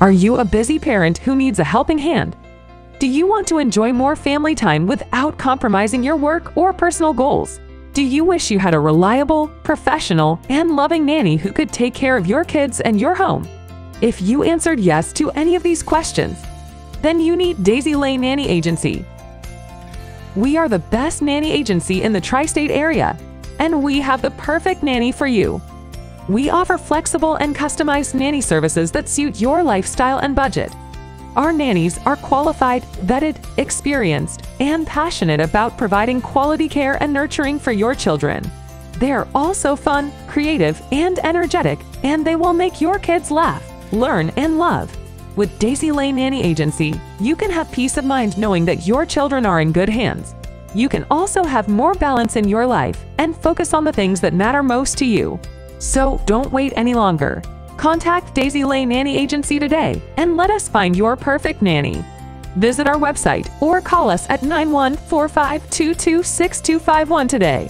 Are you a busy parent who needs a helping hand? Do you want to enjoy more family time without compromising your work or personal goals? Do you wish you had a reliable, professional, and loving nanny who could take care of your kids and your home? If you answered yes to any of these questions, then you need Daisy Lane Nanny Agency. We are the best nanny agency in the tri state area, and we have the perfect nanny for you. We offer flexible and customized nanny services that suit your lifestyle and budget. Our nannies are qualified, vetted, experienced, and passionate about providing quality care and nurturing for your children. They're also fun, creative, and energetic, and they will make your kids laugh, learn, and love. With Daisy Lane Nanny Agency, you can have peace of mind knowing that your children are in good hands. You can also have more balance in your life and focus on the things that matter most to you. So don't wait any longer. Contact Daisy Lane Nanny Agency today and let us find your perfect nanny. Visit our website or call us at 9145226251 today.